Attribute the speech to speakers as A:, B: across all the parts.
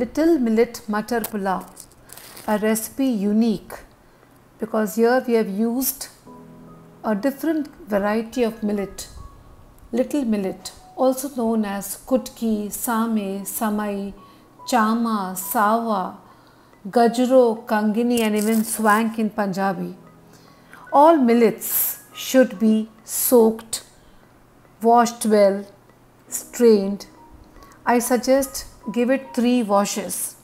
A: Little Millet Matar Pulao, a recipe unique because here we have used a different variety of millet, little millet, also known as kutki, same, samai, chama, sawa, gajro, kangini, and even swank in Punjabi. All millets should be soaked, washed well, strained. I suggest give it three washes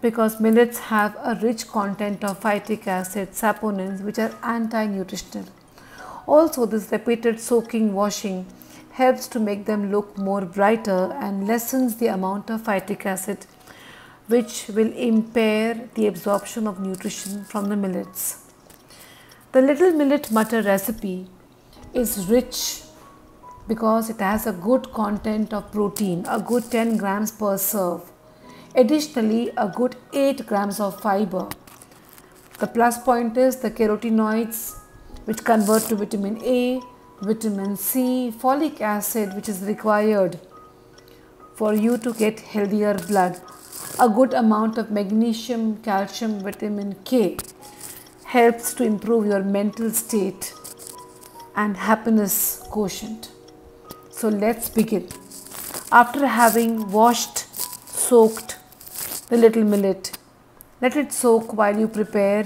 A: because millets have a rich content of phytic acid, saponins which are anti-nutritional. Also this repeated soaking washing helps to make them look more brighter and lessens the amount of phytic acid which will impair the absorption of nutrition from the millets. The little millet matar recipe is rich because it has a good content of protein, a good 10 grams per serve. Additionally, a good 8 grams of fiber. The plus point is the carotenoids which convert to vitamin A, vitamin C, folic acid which is required for you to get healthier blood. A good amount of magnesium, calcium, vitamin K helps to improve your mental state and happiness quotient. So let's begin. After having washed, soaked the little millet, let it soak while you prepare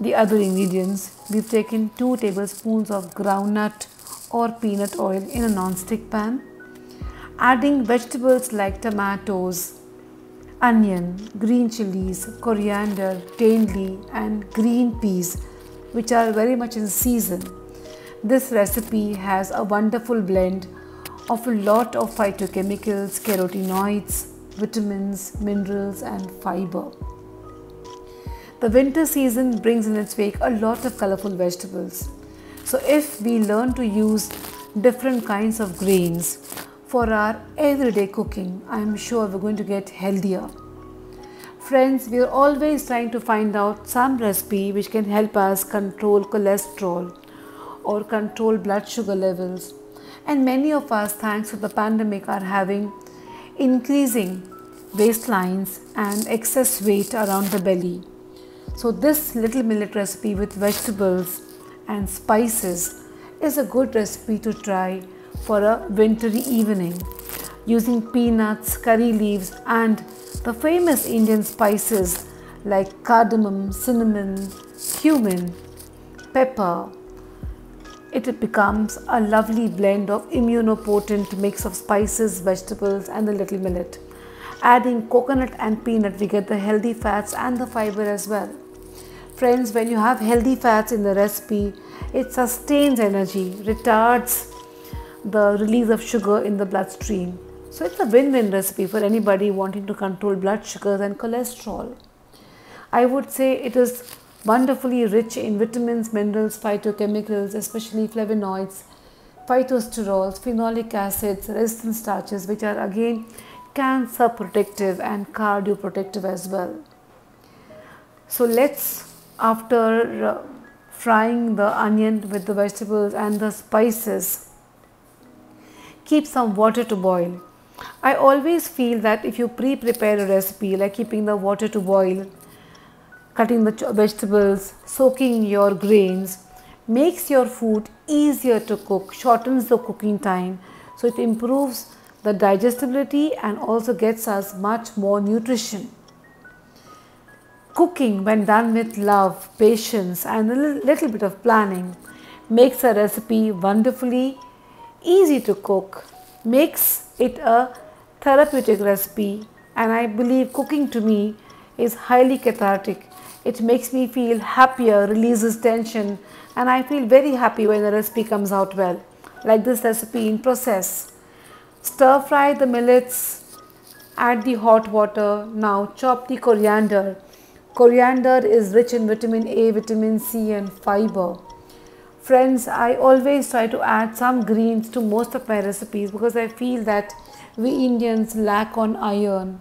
A: the other ingredients. We've taken 2 tablespoons of groundnut or peanut oil in a non-stick pan. Adding vegetables like tomatoes, onion, green chilies, coriander, tainli and green peas which are very much in season. This recipe has a wonderful blend of a lot of phytochemicals, carotenoids, vitamins, minerals and fiber. The winter season brings in its wake a lot of colorful vegetables. So if we learn to use different kinds of grains for our everyday cooking, I am sure we're going to get healthier. Friends, we are always trying to find out some recipe which can help us control cholesterol or control blood sugar levels and many of us thanks to the pandemic are having increasing waistlines and excess weight around the belly. So this little millet recipe with vegetables and spices is a good recipe to try for a wintry evening using peanuts, curry leaves and the famous Indian spices like cardamom, cinnamon, cumin, pepper, it becomes a lovely blend of immunopotent mix of spices, vegetables and the little millet. Adding coconut and peanut, we get the healthy fats and the fiber as well. Friends, when you have healthy fats in the recipe, it sustains energy, retards the release of sugar in the bloodstream. So it's a win-win recipe for anybody wanting to control blood sugars and cholesterol. I would say it is wonderfully rich in vitamins, minerals, phytochemicals, especially flavonoids, phytosterols, phenolic acids, resistant starches, which are again cancer protective and cardioprotective as well. So let's, after uh, frying the onion with the vegetables and the spices, keep some water to boil. I always feel that if you pre-prepare a recipe like keeping the water to boil cutting the vegetables, soaking your grains makes your food easier to cook, shortens the cooking time. So it improves the digestibility and also gets us much more nutrition. Cooking when done with love, patience and a little bit of planning makes a recipe wonderfully easy to cook, makes it a therapeutic recipe and I believe cooking to me is highly cathartic it makes me feel happier, releases tension and I feel very happy when the recipe comes out well. Like this recipe in process. Stir fry the millets, add the hot water. Now chop the coriander. Coriander is rich in vitamin A, vitamin C and fiber. Friends, I always try to add some greens to most of my recipes because I feel that we Indians lack on iron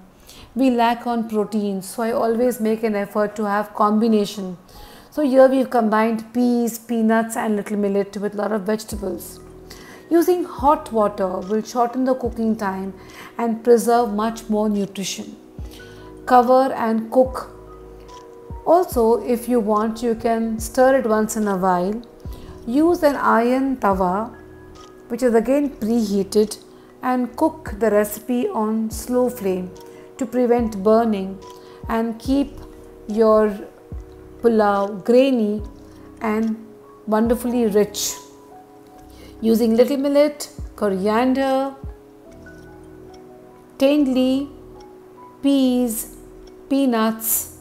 A: we lack on proteins so I always make an effort to have combination. So here we've combined peas, peanuts and little millet with a lot of vegetables. Using hot water will shorten the cooking time and preserve much more nutrition. cover and cook. Also, if you want, you can stir it once in a while. Use an iron tawa, which is again preheated, and cook the recipe on slow flame to prevent burning and keep your pulao grainy and wonderfully rich. Using little millet, coriander, tangly, peas, peanuts,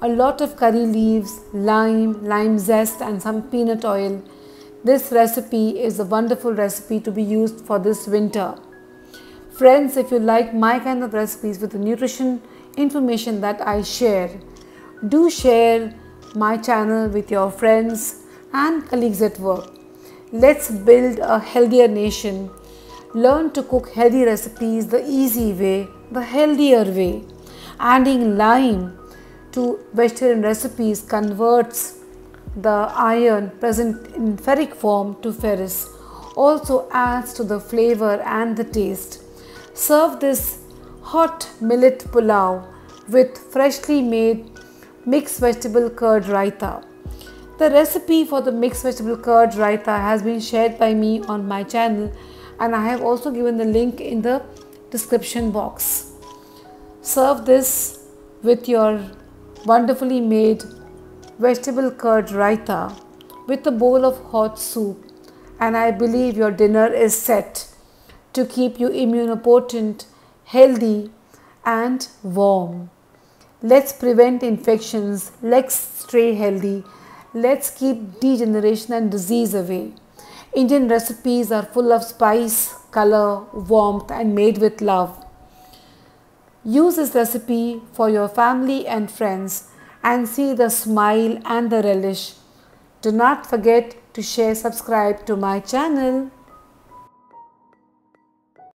A: a lot of curry leaves, lime, lime zest, and some peanut oil. This recipe is a wonderful recipe to be used for this winter. Friends, if you like my kind of recipes with the nutrition information that I share, do share my channel with your friends and colleagues at work. Let's build a healthier nation. Learn to cook healthy recipes the easy way, the healthier way. Adding lime to vegetarian recipes converts the iron present in ferric form to ferrous. Also adds to the flavor and the taste. Serve this hot millet pulao with freshly made mixed vegetable curd raita. The recipe for the mixed vegetable curd raita has been shared by me on my channel and I have also given the link in the description box. Serve this with your wonderfully made vegetable curd raita with a bowl of hot soup and I believe your dinner is set to keep you immunopotent, healthy and warm. Let's prevent infections. Let's stay healthy. Let's keep degeneration and disease away. Indian recipes are full of spice, color, warmth, and made with love. Use this recipe for your family and friends and see the smile and the relish. Do not forget to share, subscribe to my channel.